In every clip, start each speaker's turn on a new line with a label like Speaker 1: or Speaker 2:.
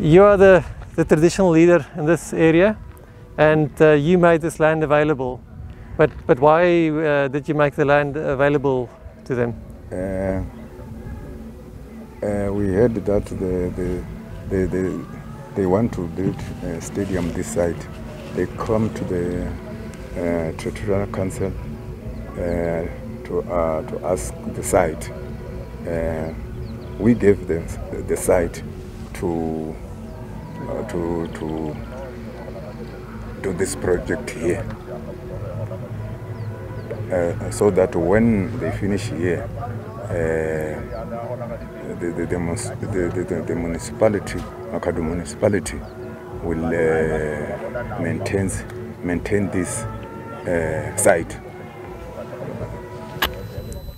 Speaker 1: You are the, the traditional leader in this area and uh, you made this land available. But, but why uh, did you make the land available to them?
Speaker 2: Uh, uh, we heard that the, the, the, the, they want to build a stadium this side. They come to the uh, Territorial Council uh, to, to ask the site. We gave them the site to, to, to do this project here. Uh, so that when they finish here, uh, the, the, the, the, the municipality, Makhado municipality, will uh, maintain, maintain this uh, site.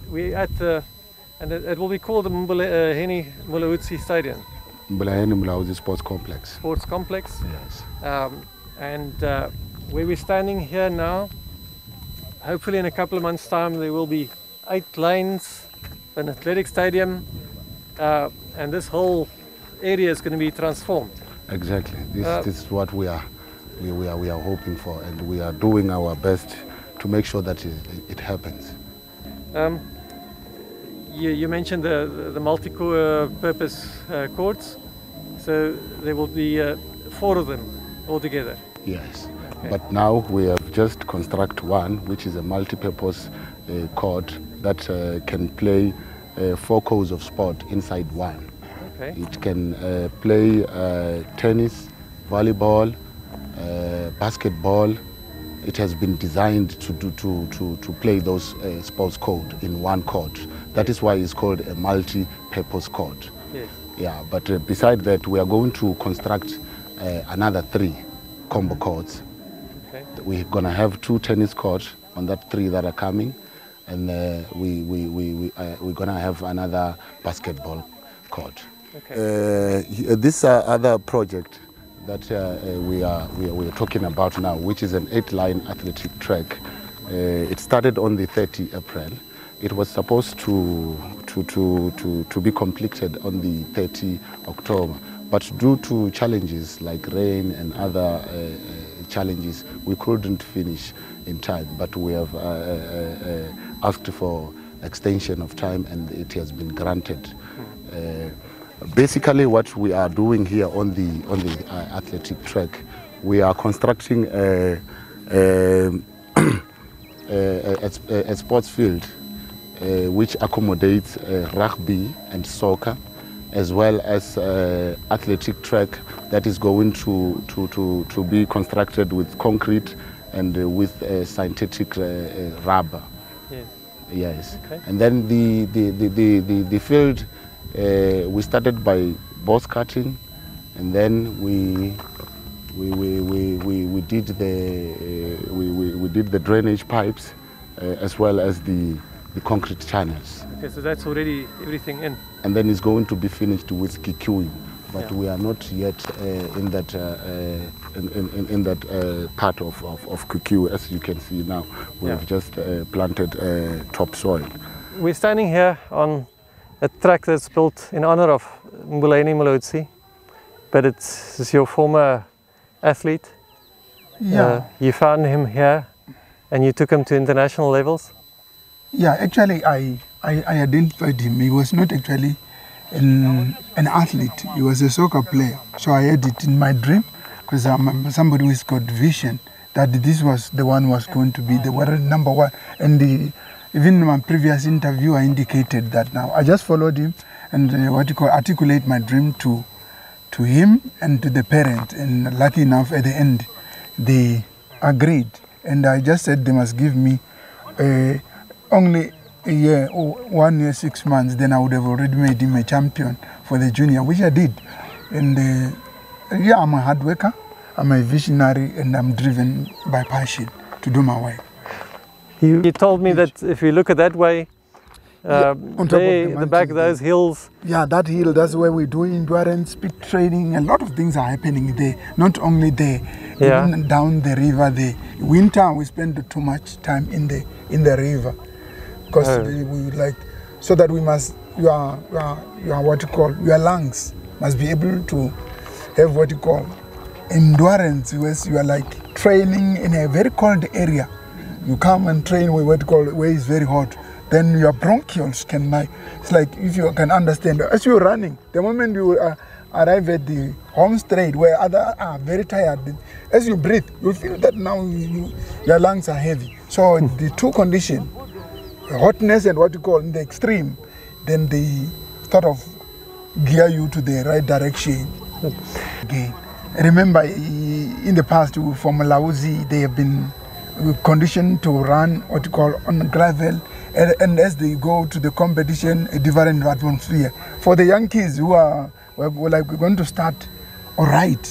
Speaker 1: We at the, and it, it will be called the uh, Heni Mulaudzi Stadium.
Speaker 3: Mbulaeni Mulaudzi Sports Complex.
Speaker 1: Sports Complex.
Speaker 3: Yes.
Speaker 1: Um, and uh, where we're standing here now, hopefully in a couple of months' time there will be eight lanes, an athletic stadium, uh, and this whole area is going to be transformed.
Speaker 3: Exactly. This,
Speaker 1: Uh,
Speaker 3: this is what we are, we, we are, we are hoping for, and we are doing our best to make sure that it, it happens.
Speaker 1: Um, you, you mentioned the, the, multi-purpose uh, courts, so there will be uh, four of them altogether.
Speaker 3: Yes. But now we have just construct one, which is a multi-purpose uh, court that uh, can play uh, four codes of sport inside one.
Speaker 1: Okay.
Speaker 3: It can uh, play uh, tennis, volleyball, uh, basketball. It has been designed to, do, to, to, to play those uh, sports code in one court. That is why it's called a multi-purpose court.
Speaker 1: Yes.
Speaker 3: Yeah, but uh, beside that, we are going to construct uh, another three combo courts.
Speaker 1: Okay.
Speaker 3: We're going to have two tennis courts on that three that are coming, and uh, we, we, we, we, uh, we're going to have another basketball court.
Speaker 1: Okay.
Speaker 3: Uh, y- this uh, other project that uh, uh, we, are, we, are, we are talking about now, which is an eight-line athletic track, uh, it started on the 30 April. It was supposed to, to, to, to, to be completed on the 30 October, but due to challenges like rain and other uh, uh, challenges, we couldn't finish in time. But we have uh, asked for extension of time, and it has been granted. Basically, what we are doing here on the on the uh, athletic track, we are constructing a, a, a, a, sports field uh, which accommodates uh, rugby and soccer, as well as uh, athletic track that is going to, to, to, to be constructed with concrete and uh, with uh, synthetic uh, uh, rubber.
Speaker 1: Yes.
Speaker 3: Yes.
Speaker 1: Okay.
Speaker 3: And then the, the, the, the, the, the field, uh, we started by boss cutting, and then we, we, we, we, we, we did the, uh, we, we, we did the drainage pipes, uh, as well as the, the concrete channels.
Speaker 1: Okay, so that's already everything in.
Speaker 3: And then it's going to be finished with Kikuyu. But
Speaker 1: Yeah.
Speaker 3: we are not yet uh, in that, uh, uh, in, in, in that uh, part of, of, of Kikuyu, as you can see now. We
Speaker 1: Yeah.
Speaker 3: have just uh, planted uh, topsoil.
Speaker 1: We're standing here on a track that's built in honor of Mbulaeni Mulaudzi, but it's, it's your former athlete.
Speaker 4: Yeah,
Speaker 1: Uh, you found him here and you took him to international levels.
Speaker 4: yeah. Actually, I, I, I identified him. He was not actually an, an athlete. He was a soccer player. So I had it in my dream because I'm somebody who's got vision that this was the one who was going to be the world number one. And the, even in my previous interview, I indicated that now. I just followed him and uh, what you call articulate my dream to to him and to the parent. And lucky enough, at the end, they agreed. And I just said they must give me uh, only a year or one year, six months. Then I would have already made him a champion for the junior, which I did. And uh, yeah, I'm a hard worker, I'm a visionary, and I'm driven by passion to do my work.
Speaker 1: You, you told me that if you look at that way, uh,
Speaker 4: of
Speaker 1: they-
Speaker 4: the
Speaker 1: the back those hills,
Speaker 4: Yeah, that hill, that's where we do endurance, speed training. A lot of things are happening there. Not only there,
Speaker 1: Yeah.
Speaker 4: even down the river there. Winter, we spend too much time in the in the river because
Speaker 1: Oh.
Speaker 4: we, we like so that we must your your your what you call your lungs must be able to have what you call endurance, where you are like training in a very cold area. You come and train where what call where it's very hot. Then your bronchioles can like it's like if you can understand as you're running, the moment you uh, arrive at the home straight where other are very tired, as you breathe, you feel that now you, your lungs are heavy. So the two conditions, hotness and what you call in the extreme, then they sort of gear you to the right direction again. Remember, in the past for Malauzi, they have been conditioned to run what you call on gravel, and, and as they go to the competition, a different atmosphere. For the young kids who are we're, we're like we're going to start all right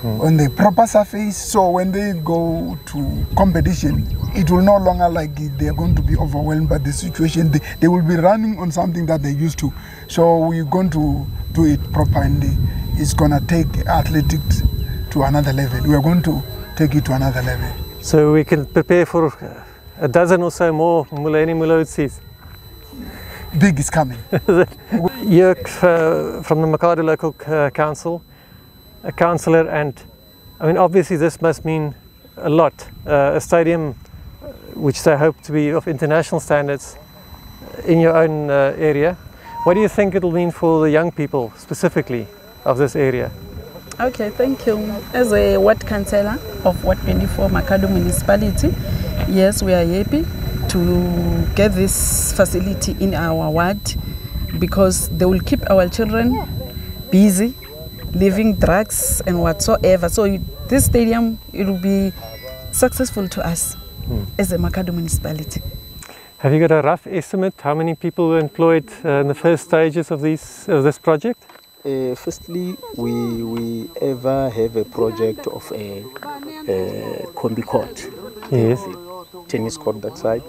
Speaker 4: hmm. on the proper surface, so when they go to competition, it will no longer like they are going to be overwhelmed by the situation. They, they will be running on something that they're used to. So we're going to do it properly and it's going to take athletics to another level. We are going to take it to another level.
Speaker 1: So we can prepare for uh, a dozen or so more Mbulaeni Mulaudzis.
Speaker 4: Big is coming.
Speaker 1: You're uh, from the Makhado Local uh, Council, a councillor, and I mean, obviously, this must mean a lot. Uh, a stadium uh, which they hope to be of international standards in your own uh, area. What do you think it'll mean for the young people specifically of this area?
Speaker 5: Okay, thank you. As a ward councillor of Ward 24 Makhado municipality, yes, we are happy to get this facility in our ward because they will keep our children busy, leaving drugs and whatsoever. So this stadium, it will be successful to us as a Makhado municipality.
Speaker 1: Have you got a rough estimate how many people were employed uh, in the first stages of these of this project?
Speaker 6: Uh, firstly, we we ever have a project of a, a combi court,
Speaker 1: Yes.
Speaker 6: tennis court that side.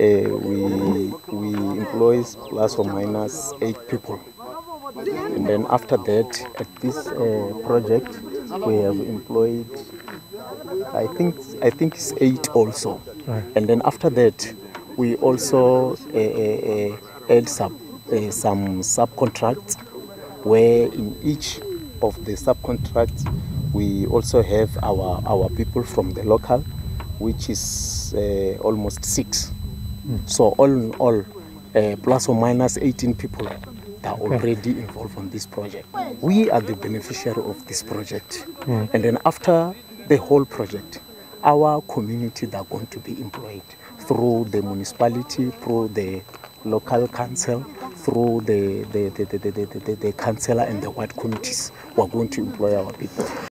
Speaker 6: Uh, we we employ plus or minus eight people, and then after that, at this uh, project, we have employed. I think I think it's eight also,
Speaker 1: Right.
Speaker 6: and then after that, we also uh, uh, uh, add sub, uh, some subcontracts where in each of the subcontracts we also have our, our people from the local, which is uh, almost six. So all in all, uh, plus or minus 18 people that are already involved on this project. We are the beneficiary of this project. And then after the whole project, our community that are going to be employed through the municipality, through the local council, through the, the, the, the, the, the, the, councillor and the ward committees. We are going to employ our people.